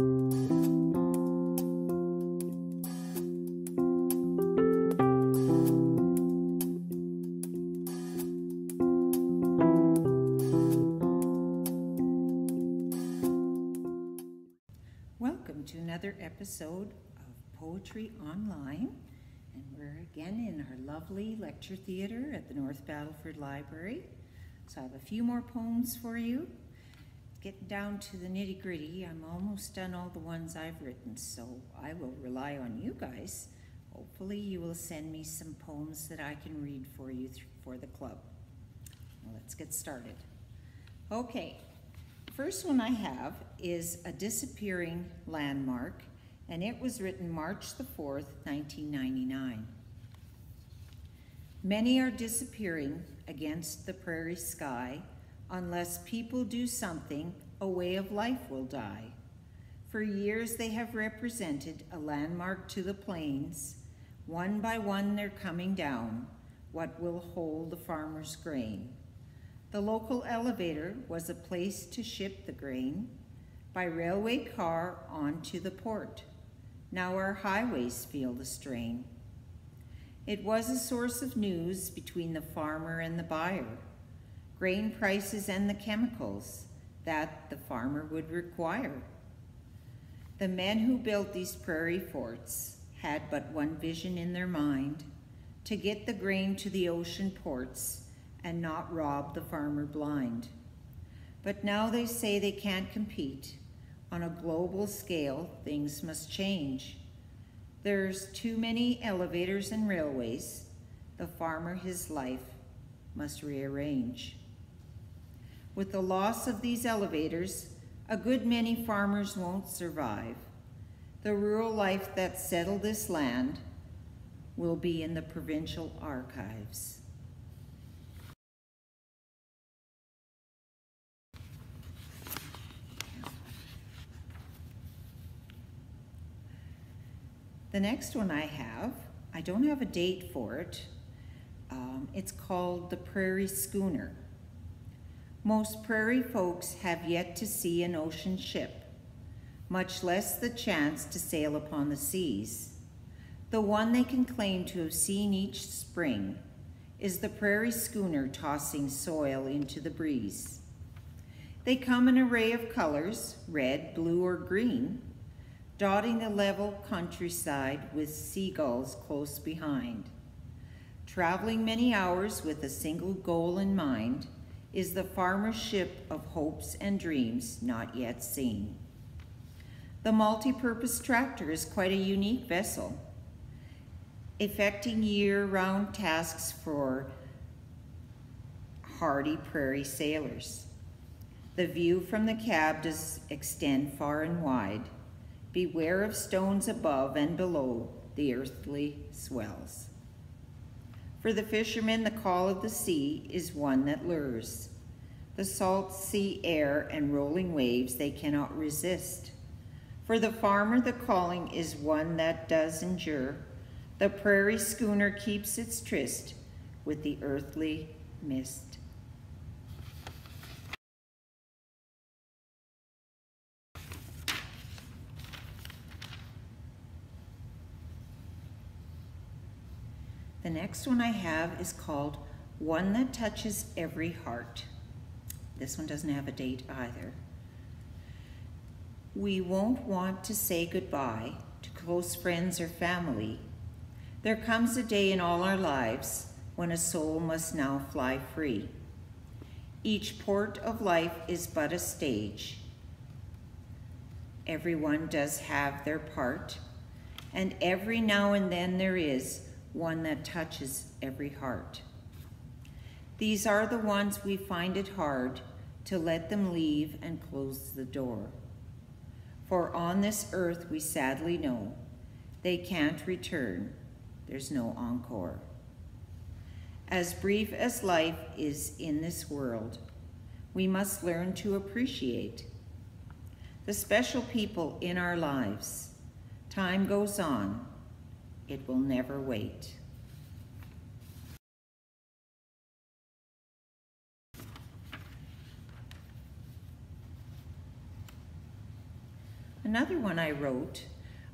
Welcome to another episode of Poetry Online. And we're again in our lovely lecture theater at the North Battleford Library. So I have a few more poems for you. Getting down to the nitty gritty, I'm almost done all the ones I've written, so I will rely on you guys. Hopefully, you will send me some poems that I can read for you for the club. Well, let's get started. Okay, first one I have is A Disappearing Landmark, and it was written March the 4th, 1999. Many are disappearing against the prairie sky. Unless people do something, a way of life will die. For years they have represented a landmark to the plains. One by one they're coming down, what will hold the farmer's grain. The local elevator was a place to ship the grain by railway car on to the port. Now our highways feel the strain. It was a source of news between the farmer and the buyer, grain prices and the chemicals that the farmer would require. The men who built these prairie forts had but one vision in their mind, to get the grain to the ocean ports and not rob the farmer blind. But now they say they can't compete. On a global scale, things must change. There's too many elevators and railways. The farmer his life must rearrange. With the loss of these elevators, a good many farmers won't survive. The rural life that settled this land will be in the provincial archives. The next one I have, I don't have a date for it. Um, it's called the Prairie Schooner. Most prairie folks have yet to see an ocean ship, much less the chance to sail upon the seas. The one they can claim to have seen each spring is the prairie schooner tossing soil into the breeze. They come in an array of colors, red, blue, or green, dotting the level countryside with seagulls close behind. Traveling many hours with a single goal in mind is the farmer's ship of hopes and dreams not yet seen. The multi-purpose tractor is quite a unique vessel, effecting year-round tasks for hardy prairie sailors. The view from the cab does extend far and wide, Beware of stones above and below the earthly swells. For the fisherman, the call of the sea is one that lures. The salt sea air and rolling waves they cannot resist. For the farmer, the calling is one that does endure. The prairie schooner keeps its tryst with the earthly mist. The next one I have is called One That Touches Every Heart. This one doesn't have a date either. We won't want to say goodbye to close friends or family. There comes a day in all our lives when a soul must now fly free. Each port of life is but a stage. Everyone does have their part, and every now and then there is one that touches every heart. These are the ones we find it hard to let them leave and close the door. For on this earth we sadly know they can't return, there's no encore. As brief as life is in this world, we must learn to appreciate the special people in our lives. Time goes on, it will never wait. Another one I wrote,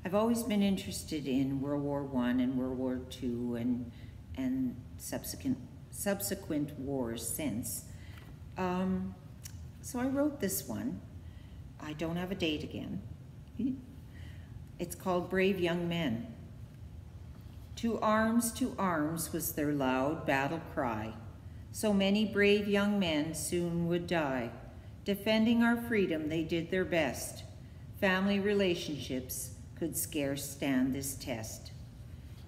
I've always been interested in World War One and World War Two and and subsequent subsequent wars since. Um, so I wrote this one. I don't have a date again. It's called Brave Young Men. To arms, to arms was their loud battle cry. So many brave young men soon would die. Defending our freedom, they did their best. Family relationships could scarce stand this test.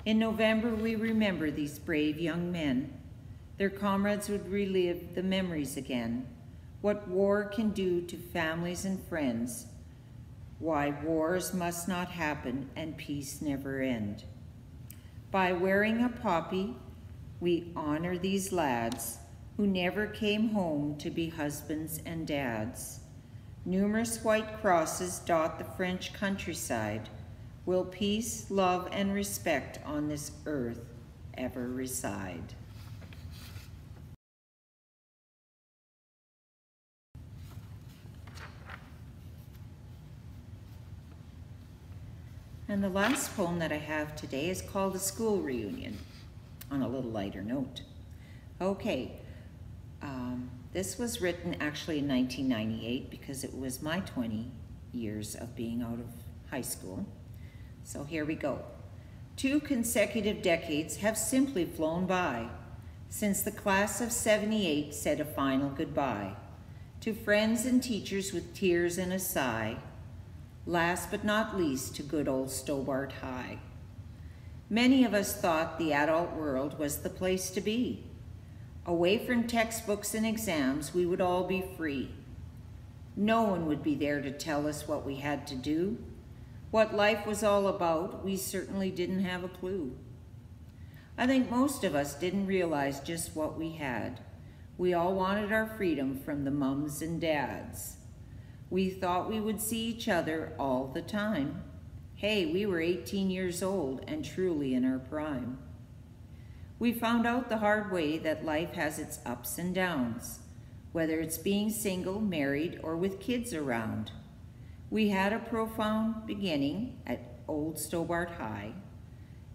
In November, we remember these brave young men. Their comrades would relive the memories again. What war can do to families and friends. Why wars must not happen and peace never end. By wearing a poppy, we honor these lads who never came home to be husbands and dads. Numerous white crosses dot the French countryside. Will peace, love, and respect on this earth ever reside? And the last poem that I have today is called A School Reunion, on a little lighter note. Okay, um, this was written actually in 1998 because it was my 20 years of being out of high school. So here we go. Two consecutive decades have simply flown by since the class of 78 said a final goodbye to friends and teachers with tears and a sigh last but not least to good old Stobart High. Many of us thought the adult world was the place to be. Away from textbooks and exams, we would all be free. No one would be there to tell us what we had to do. What life was all about, we certainly didn't have a clue. I think most of us didn't realize just what we had. We all wanted our freedom from the mums and dads. We thought we would see each other all the time. Hey, we were 18 years old and truly in our prime. We found out the hard way that life has its ups and downs, whether it's being single, married, or with kids around. We had a profound beginning at Old Stobart High.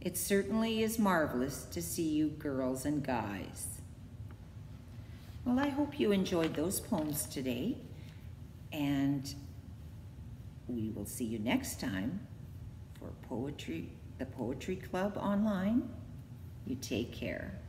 It certainly is marvelous to see you girls and guys. Well, I hope you enjoyed those poems today. And we will see you next time for Poetry, the Poetry Club online. You take care.